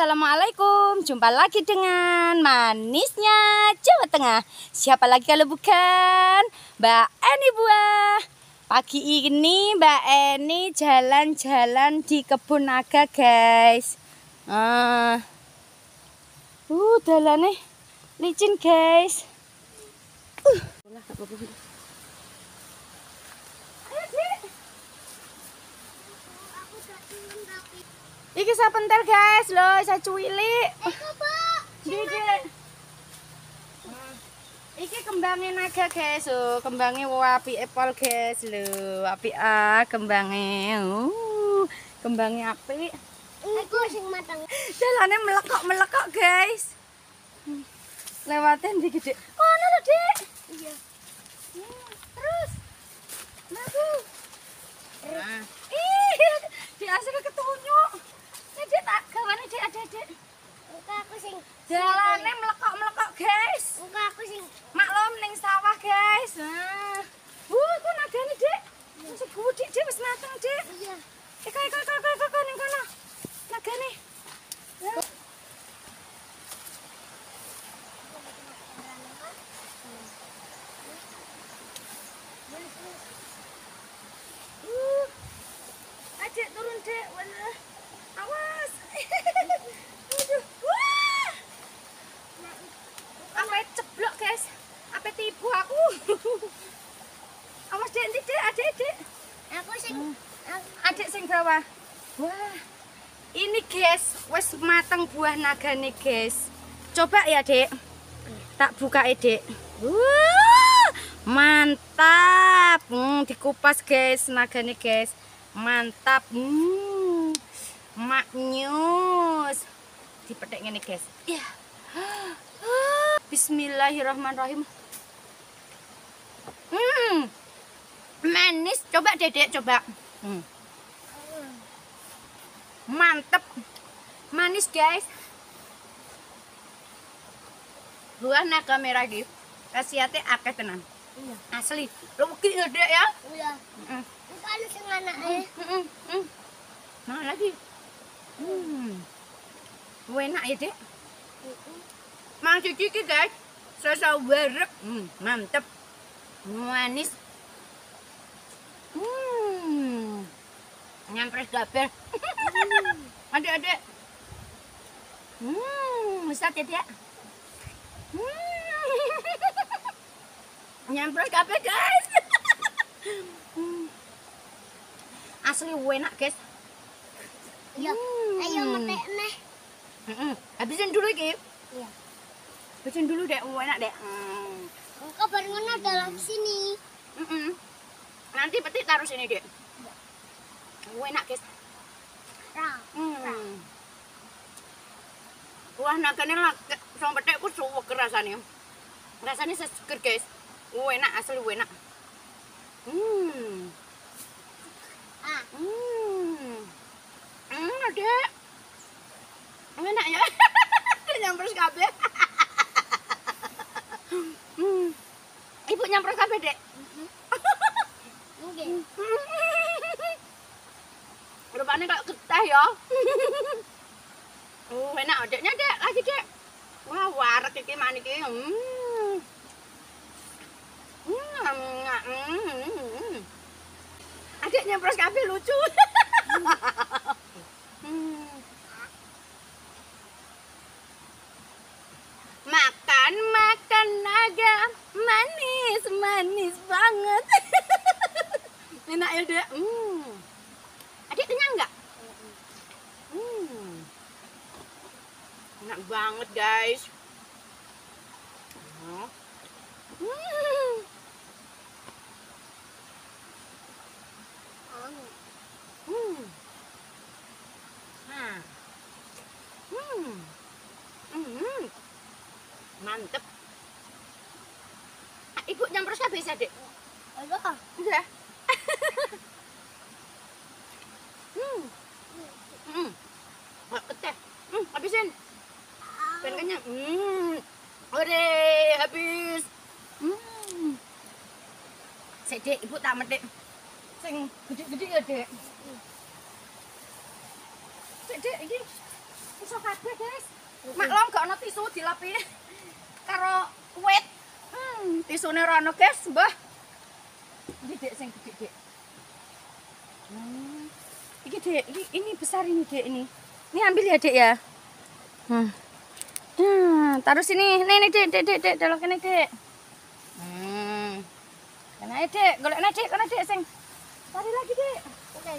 Assalamualaikum, jumpa lagi dengan manisnya Jawa Tengah. Siapa lagi kalau bukan Mbak Eni Buah? Pagi ini Mbak Eni jalan-jalan di kebun naga guys. Uh, uh jalannya licin guys. Uh. Iki saya pentel guys, loh saya cuwili. Dede. Iki kembangnya naga guys, oh kembangnya wapi apple guys, lo api ah kembangnya, uh kembangnya api. Aku sing matang. Jalannya melekok melekok guys. Lewatin di gede. Oh, no, dek. Iya. Hmm, terus. Lagu. Nah. Ih, di asik ketunyuk. cik tak gawane cik ada cik buka aku sing jalane melekok melekok guys. Buka aku sing maklum ning sawah guys. Nah. Wuh kok nadane dik Wis budi dik wis mateng dik iya. Eko eko eko eko ning ikan, bawah. Wah. Ini guys, wis mateng buah naga nih guys. Coba ya, Dek. Tak buka ya, Dek. Wah, mantap. Hmm, dikupas guys naga nih guys. Mantap. Hmm. Maknyus. Dipetek ngene guys. Ya. Bismillahirrahmanirrahim. Hmm. Manis. Coba, Dedek, coba. Hmm. Mantep. Manis, guys. Buah naga merah di. Khasiatnya akeh tenan. Iya. Asli. Rugi ya, Dek ya. Iya. Mm, lu sing anake. mm, mm, mm. Mana lagi? Hmm. Enak ya, Dek. Mang cuci ki, guys. Sasa werep. Hmm, mantep. Manis. Hmm. Nyampres gaber. Adik-adik. Hmm, sakit ya. Hmm. Nyampres gaber, guys. Hmm. Asli enak, guys. Iya. Hmm. Ayo metek neh. Mm-mm. Habisin dulu iki. Iya. Habisin dulu dek, enak dek. Hmm. Muka baru ngono dalam sini. Mm-mm. Nanti petik taruh sini dek. Enak guys. Hmm. Wah nagane lah, sama petik ku suwek rasanya. Rasanya seger guys. Enak asli enak. Hmm. Ah. Hmm. Hmm, dek. Enak ya. Nyampers kabeh. hmm. Ibu nyampers kabeh, Dek. Mungkin. Rupanya kayak getah ya. oh, enak adeknya, Dek. Lagi, Dek. Wah, warak iki manik iki. Hmm. Hmm, hmm. Adek nyempros kabeh lucu. hmm. Makan, makan naga. Manis, manis banget. Enak ya, Dek? Hmm. Hmm. Enak banget, guys. Hmm. Hmm. Hmm. Nah. Hmm. Hmm. Mantep. Ah, Ibu nyampros kabeh bisa, Dek? Ayo. Udah. hmm. Hmm. Keteh. Hmm, habisin. Ben kenyang. Hmm. Ore, habis. Hmm. Sik, Dek, Ibu tak medek. Sing gede-gede ya, Dek. Sik, Dek, iki. iso kabeh, guys. Maklum gak ono tisu dilapi karo wet. Hmm, tisune ora ono, guys, Mbah. Iki Dek sing gede, Dek. Hmm. Iki Dek, ini, ini besar ini, Dek ini. Ini ambil ya, Dek ya. Hmm. Nah, taruh sini. Nih, nih, Dek, Dek, Dek, Dek, delok kene, Dek. Hmm. Kena Dek, golekna Dek, kena Dek sing. Tarik lagi, Dek. Oke.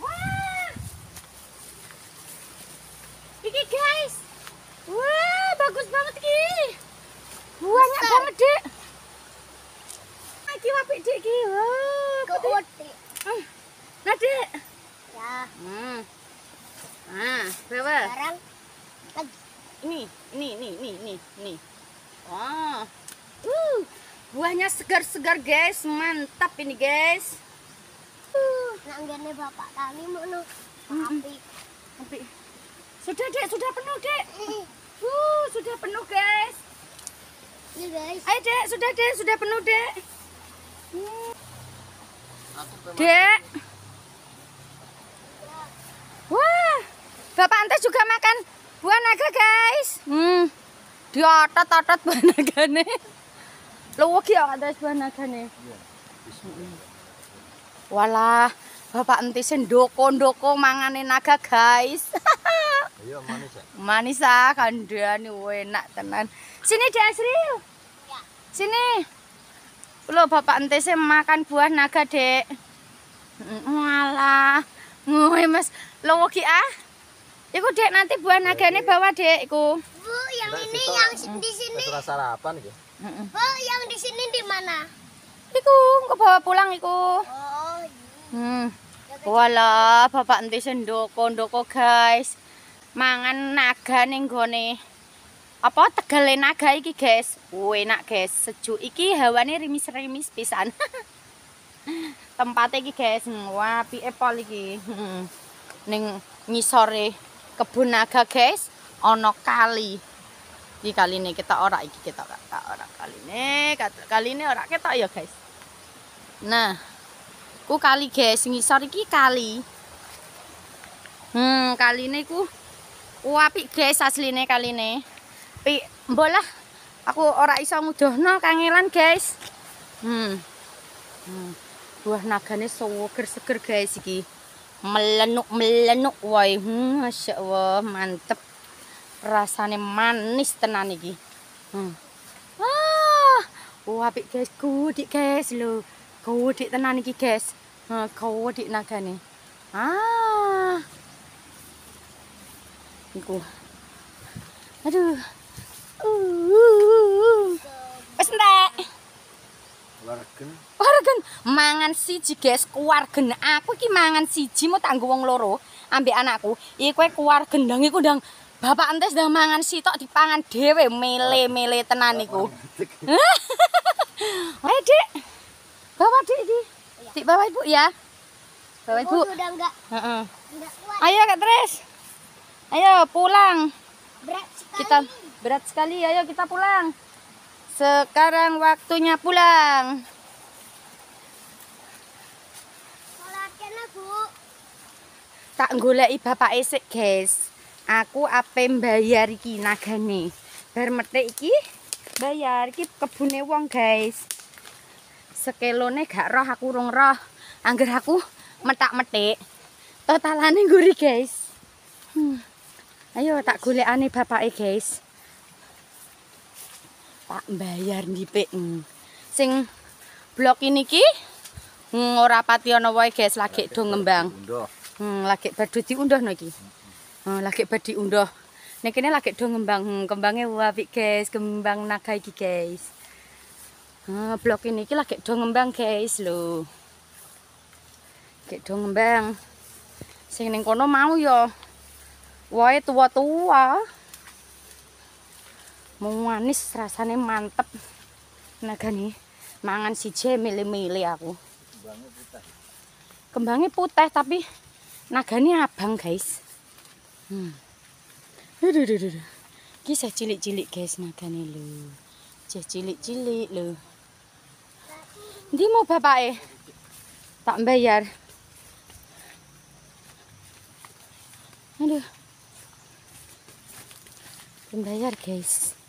Wah. Iki guys. Wah, bagus banget iki. Banyak banget, Dek. Iki apik, Dek iki. Wah, gede. Gede. Dek. Ya. Hmm. Nah, berapa? Sekarang lagi. Ini, ini, ini, ini, ini, ini. Wah. Uh, buahnya segar-segar, guys. Mantap ini, guys. Uh. Nak nggane bapak kami mau no. Api. Tapi sudah dek, sudah penuh dek. Uh, sudah penuh guys. Ini guys. Ayo dek, sudah dek, sudah penuh dek. Hmm. Dek. Wah, bapak ante juga makan buah naga guys. Hmm, diotot-otot buah nagane. Lu ki ya atas buah nagane. Walah, bapak ente sendoko-ndoko mangane naga guys. Ayo manis ya. Manis ah enak tenan. Sini Dek Asril. Ya. Sini. Lho bapak ente sih makan buah naga, Dek. Walah. Ngoe Mas, ki ah. Iku Dek nanti buah nagane bawa Dek iku. Bu, yang ini kita- yang di sini. Wis ora sarapan iki. Heeh. Bu, yang di sini di mana? Iku engko bawa pulang iku. Oh, Hmm. Walah, bapak ente sendoko-ndoko guys. Mangan naga ning gone apa tegale naga iki, guys. Oh, enak, guys. Sejuk iki hawane rimis-rimis pisan. Tempatnya iki, guys. Hmm, Wah, apike pol iki. Hmm. Ning ngisore kebun naga, guys. Ana kali. Iki kali ini kita ora iki kita ora kali ini kali ini ora ketok ya guys. Nah, ku kali guys ngisor iki kali hmm kali ini ku apik guys asline kali ini pi mbolah aku ora iso ngudohno kangelan guys hmm. hmm. buah nagane seger seger guys iki melenuk melenuk woi. Hmm, masya Allah mantep. Rasane manis tenan iki. Hmm. wah wah apik guys. Kudik guys lho. Kudik tenan iki guys. Ha kudik nagane ah. Iku. Aduh. Uh. Wis entek Wargen Wargen mangan siji guys, keluargen aku iki mangan siji mau tanggo wong loro ambek anakku. Iki kowe keluargen ndang iku ndang bapak entes ndang mangan sitok dipangan dhewe mele-mele tenan iku. Ayo, Dik. Bawa Dik iki. Dik bawa Ibu ya. Bawa Ibu. Sudah enggak Heeh. enggak kuat. Ayo Kak Tris. Ayo pulang. Berat sekali. Kita berat sekali. Ayo kita pulang. Sekarang waktunya pulang. Sholatnya, Bu. tak goleki bapak esik guys aku ape mbayar iki nagane? Bar metik iki? Bayar iki kebune wong guys sekelone gak roh aku rung roh. Angger aku metak-metik. Totalane nguri guys hmm. ayo tak golekane bapake guys tak bayar ndipik hmm. sing blok ini ki ora pati ana wae guys lagi do ngembang. Hmm, lagi badhe diunduh no iki. Hmm, lagi badhe diunduh. Nek kene lagi do ngembang, hmm, kembangnya apik guys, kembang naga iki guys. Hmm, blok ini iki lagi do ngembang guys lho. Lagi do ngembang. Sing ning kono mau ya. Wae tua-tua. Mau manis rasane mantep. Nagane mangan siji milih-milih aku. Bangnya putih. Kembangnya putih tapi naganya abang guys. Hmm. Aduh, aduh, aduh, aduh. Kisah cilik-cilik guys nagane lho. Cih cilik-cilik lho. Ndi mau bapak Tak bayar. Belum bayar, guys.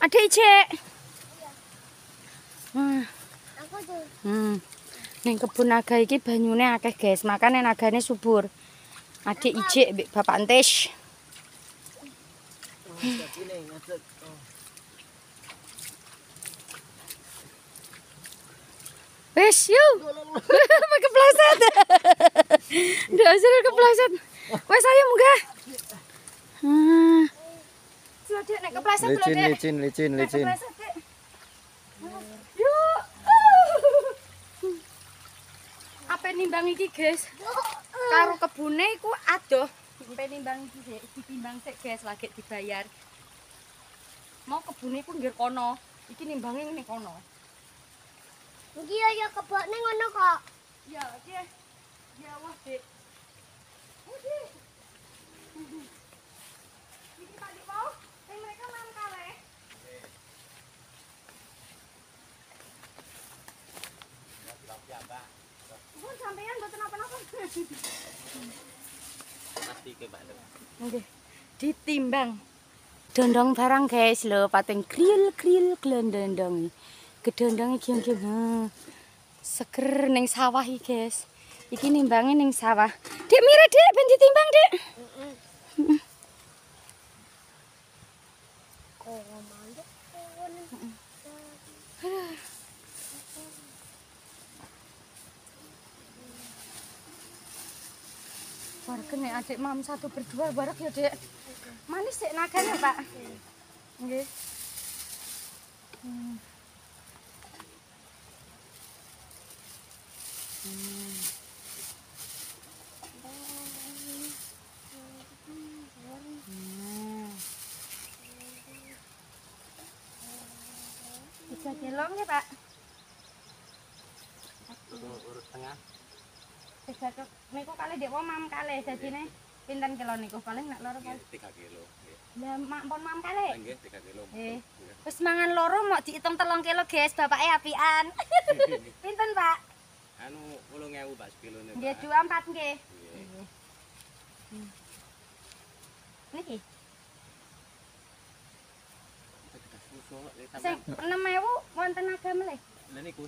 Ada. Aku tuh. Hmm. Ning kebun naga iki banyune akeh, guys. Makane nagane subur. Adik Ijek mbek Bapak Entis. Wes, yuk. kepleset. Dasar kepleset. Wes ayo munggah. Dek, nek kepleset lho, Licin, Dek. licin, licin, licin. kepleset, Dek. Yuk. Apa nimbang iki, guys? Karo kebune iku adoh. Sampe nimbang iki sik, ditimbang sik, guys, lagi dibayar. Mau kebune iku nggir kono. Iki nimbange ning kono. Iki ya ya kebokne ngono kok. Ya, dia. Ya, wah, Dek. Oh, Dek. Iki tadi mau, sing mereka mam kaleh. Pun sampean mboten apa-apa. Nggih. Ditimbang. Dondong barang guys lho, pating kriil kriil glendondong. Gedondong iki nggih. Hmm. Seger ning sawah iki, guys. Iki nimbange ning sawah. Dek mire, Dek, ben ditimbang, Dek. Kok mandek pun. Nek adik mam satu berdua barak ya, Dek. Manis sik naganya, Pak. Nggih. Hmm. Hmm. Nggih, Pak? Urut tengah. Tiga kilo. Niku kali dek mam kali dadine pinten kilo niku paling nek loro paling. 3 kilo. Lah mak pon mam kali. Nggih, 3 kilo. Eh. Wis mangan loro mau diitung telung kilo, guys. Bapake apian. pinten, Pak? Anu 8000 Pak sekilone. Nggih, dua empat nggih. Hmm. Niki, sing 6000 wonten naga melih. Lah niku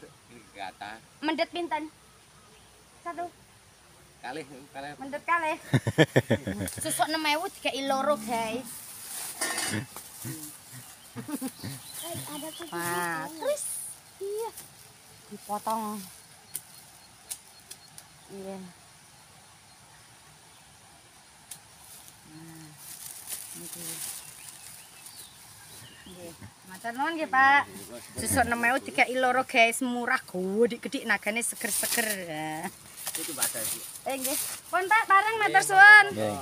kata Mendet pinten? Satu, kalih kalih mendet kalih. Susuk 6000 dikei loro, guys. Wah, terus iya dipotong. Iya. Nah. Nggih, matur nuwun nggih, Pak. Susuk 6000 dikei loro, guys, murah gede-gede nagane seger-seger. Itu Pak Dadi. Eh nggih. Pun matur suwun. Nggih.